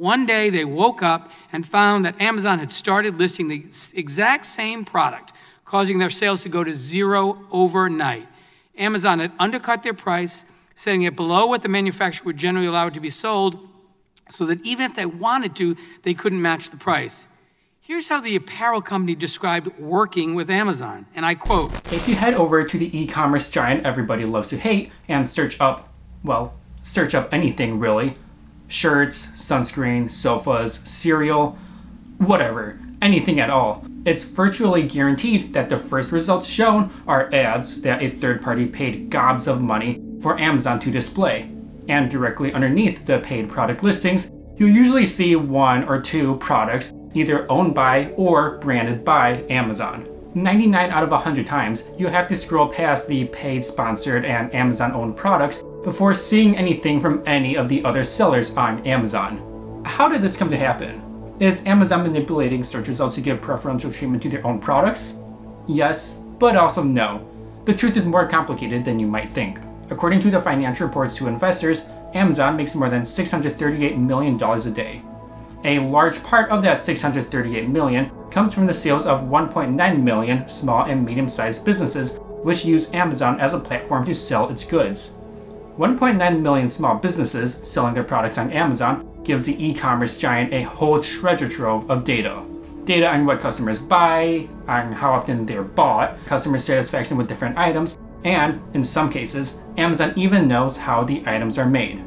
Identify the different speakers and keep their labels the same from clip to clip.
Speaker 1: One day they woke up and found that Amazon had started listing the exact same product, causing their sales to go to zero overnight. Amazon had undercut their price, setting it below what the manufacturer would generally allow it to be sold, so that even if they wanted to, they couldn't match the price. Here's how the apparel company described working with Amazon, and I quote
Speaker 2: If you head over to the e commerce giant everybody loves to hate and search up, well, search up anything really shirts, sunscreen, sofas, cereal, whatever, anything at all. It's virtually guaranteed that the first results shown are ads that a third party paid gobs of money for Amazon to display. And directly underneath the paid product listings, you'll usually see one or two products either owned by or branded by Amazon. 99 out of 100 times, you have to scroll past the paid, sponsored, and Amazon owned products before seeing anything from any of the other sellers on Amazon. How did this come to happen? Is Amazon manipulating search results to give preferential treatment to their own products? Yes, but also no. The truth is more complicated than you might think. According to the financial reports to investors, Amazon makes more than $638 million a day. A large part of that 638 million comes from the sales of 1.9 million small and medium-sized businesses which use Amazon as a platform to sell its goods. 1.9 million small businesses selling their products on Amazon gives the e-commerce giant a whole treasure trove of data. Data on what customers buy, on how often they're bought, customer satisfaction with different items, and, in some cases, Amazon even knows how the items are made.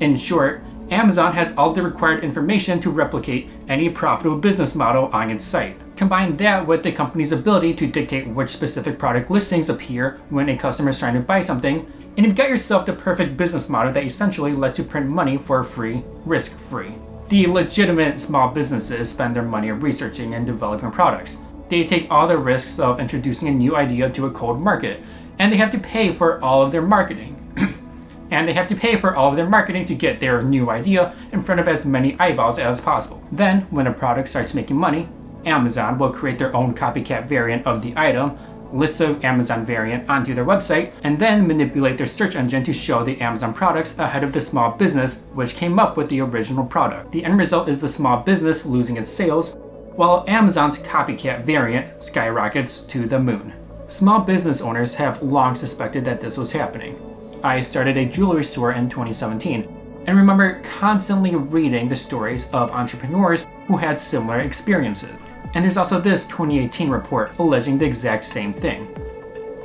Speaker 2: In short, Amazon has all the required information to replicate any profitable business model on its site. Combine that with the company's ability to dictate which specific product listings appear when a customer is trying to buy something, and you've got yourself the perfect business model that essentially lets you print money for free, risk free. The legitimate small businesses spend their money researching and developing products. They take all the risks of introducing a new idea to a cold market, and they have to pay for all of their marketing. and they have to pay for all of their marketing to get their new idea in front of as many eyeballs as possible. Then, when a product starts making money, Amazon will create their own copycat variant of the item lists of Amazon variant onto their website, and then manipulate their search engine to show the Amazon products ahead of the small business which came up with the original product. The end result is the small business losing its sales, while Amazon's copycat variant skyrockets to the moon. Small business owners have long suspected that this was happening. I started a jewelry store in 2017 and remember constantly reading the stories of entrepreneurs who had similar experiences. And there's also this 2018 report alleging the exact same thing.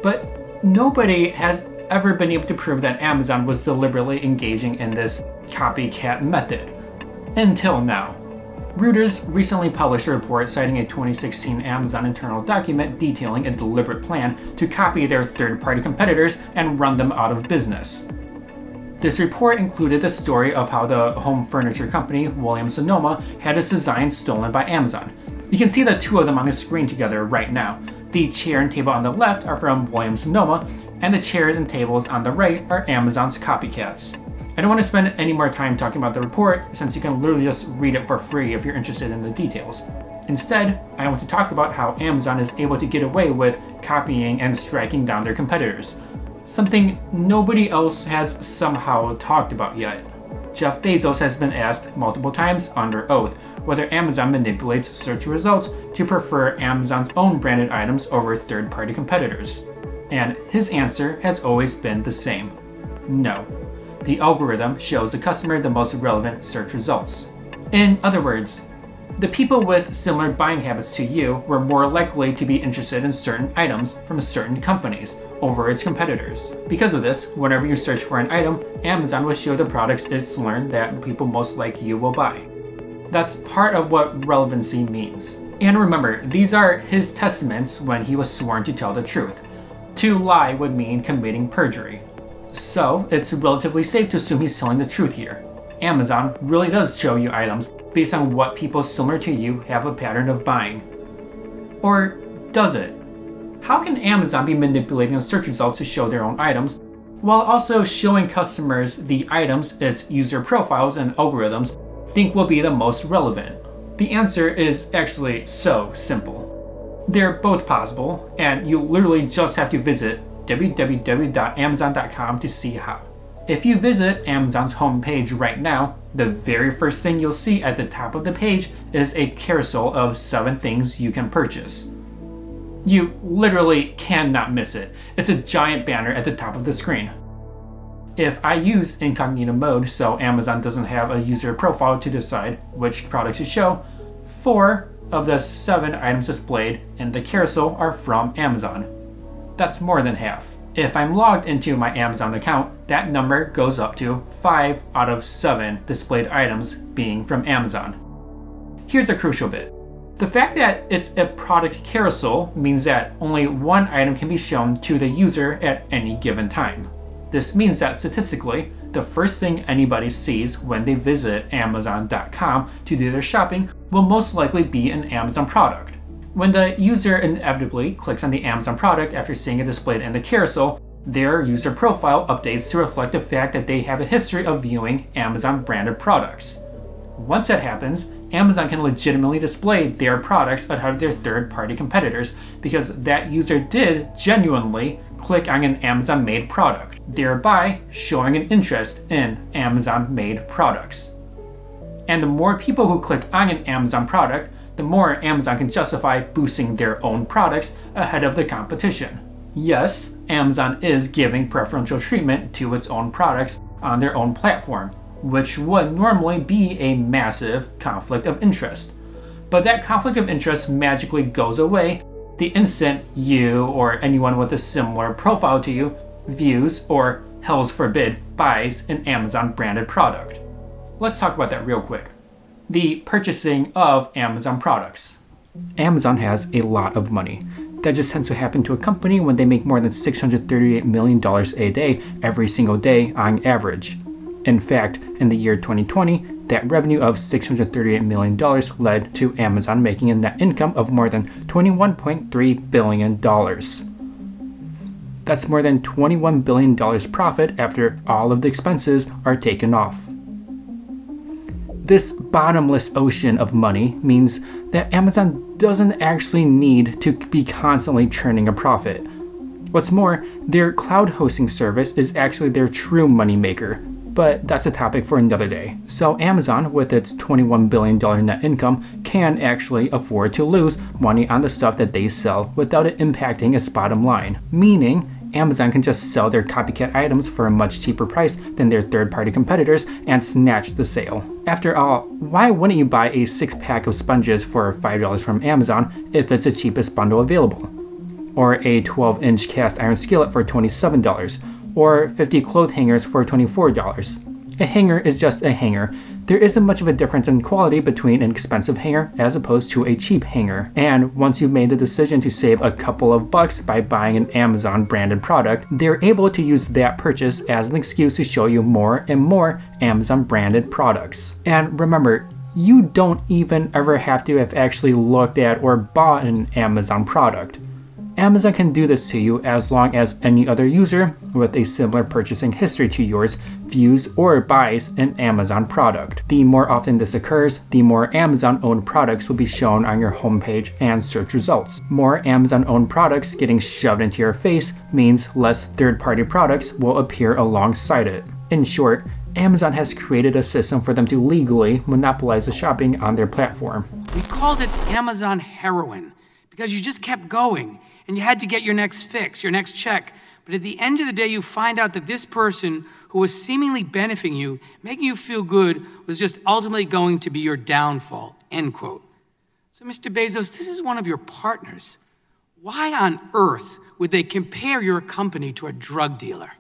Speaker 2: But nobody has ever been able to prove that Amazon was deliberately engaging in this copycat method. Until now. Reuters recently published a report citing a 2016 Amazon internal document detailing a deliberate plan to copy their third party competitors and run them out of business. This report included the story of how the home furniture company Williams Sonoma had its design stolen by Amazon, you can see the two of them on the screen together right now. The chair and table on the left are from Williams Sonoma, and the chairs and tables on the right are Amazon's copycats. I don't want to spend any more time talking about the report since you can literally just read it for free if you're interested in the details. Instead, I want to talk about how Amazon is able to get away with copying and striking down their competitors. Something nobody else has somehow talked about yet. Jeff Bezos has been asked multiple times under oath whether Amazon manipulates search results to prefer Amazon's own branded items over third party competitors. And his answer has always been the same no. The algorithm shows the customer the most relevant search results. In other words, the people with similar buying habits to you were more likely to be interested in certain items from certain companies over its competitors. Because of this, whenever you search for an item, Amazon will show the products it's learned that people most like you will buy. That's part of what relevancy means. And remember, these are his testaments when he was sworn to tell the truth. To lie would mean committing perjury. So, it's relatively safe to assume he's telling the truth here. Amazon really does show you items based on what people similar to you have a pattern of buying. Or does it? How can Amazon be manipulating search results to show their own items while also showing customers the items its user profiles and algorithms think will be the most relevant? The answer is actually so simple. They're both possible, and you literally just have to visit www.amazon.com to see how. If you visit Amazon's homepage right now, the very first thing you'll see at the top of the page is a carousel of seven things you can purchase. You literally cannot miss it. It's a giant banner at the top of the screen. If I use incognito mode so Amazon doesn't have a user profile to decide which products to show, four of the seven items displayed in the carousel are from Amazon. That's more than half. If I'm logged into my Amazon account, that number goes up to 5 out of 7 displayed items being from Amazon. Here's a crucial bit. The fact that it's a product carousel means that only one item can be shown to the user at any given time. This means that statistically, the first thing anybody sees when they visit Amazon.com to do their shopping will most likely be an Amazon product. When the user inevitably clicks on the Amazon product after seeing it displayed in the carousel, their user profile updates to reflect the fact that they have a history of viewing Amazon branded products. Once that happens, Amazon can legitimately display their products ahead of their third party competitors because that user did genuinely click on an Amazon made product, thereby showing an interest in Amazon made products. And the more people who click on an Amazon product, the more Amazon can justify boosting their own products ahead of the competition. Yes, Amazon is giving preferential treatment to its own products on their own platform, which would normally be a massive conflict of interest. But that conflict of interest magically goes away the instant you or anyone with a similar profile to you views or, hells forbid, buys an Amazon branded product. Let's talk about that real quick the purchasing of Amazon products. Amazon has a lot of money. That just tends to happen to a company when they make more than $638 million a day every single day on average. In fact, in the year 2020, that revenue of $638 million led to Amazon making a net income of more than $21.3 billion. That's more than $21 billion profit after all of the expenses are taken off. This bottomless ocean of money means that Amazon doesn't actually need to be constantly churning a profit. What's more, their cloud hosting service is actually their true moneymaker, but that's a topic for another day. So, Amazon, with its $21 billion net income, can actually afford to lose money on the stuff that they sell without it impacting its bottom line, meaning Amazon can just sell their copycat items for a much cheaper price than their third party competitors and snatch the sale. After all, why wouldn't you buy a six pack of sponges for $5 from Amazon if it's the cheapest bundle available? Or a 12 inch cast iron skillet for $27? Or 50 clothes hangers for $24? A hanger is just a hanger, there isn't much of a difference in quality between an expensive hanger as opposed to a cheap hanger. And once you've made the decision to save a couple of bucks by buying an Amazon branded product, they're able to use that purchase as an excuse to show you more and more Amazon branded products. And remember, you don't even ever have to have actually looked at or bought an Amazon product. Amazon can do this to you as long as any other user with a similar purchasing history to yours views or buys an Amazon product. The more often this occurs, the more Amazon owned products will be shown on your homepage and search results. More Amazon owned products getting shoved into your face means less third party products will appear alongside it. In short, Amazon has created a system for them to legally monopolize the shopping on their platform.
Speaker 1: We called it Amazon heroin because you just kept going and you had to get your next fix, your next check. But at the end of the day, you find out that this person who was seemingly benefiting you, making you feel good, was just ultimately going to be your downfall. End quote. So, Mr. Bezos, this is one of your partners. Why on earth would they compare your company to a drug dealer?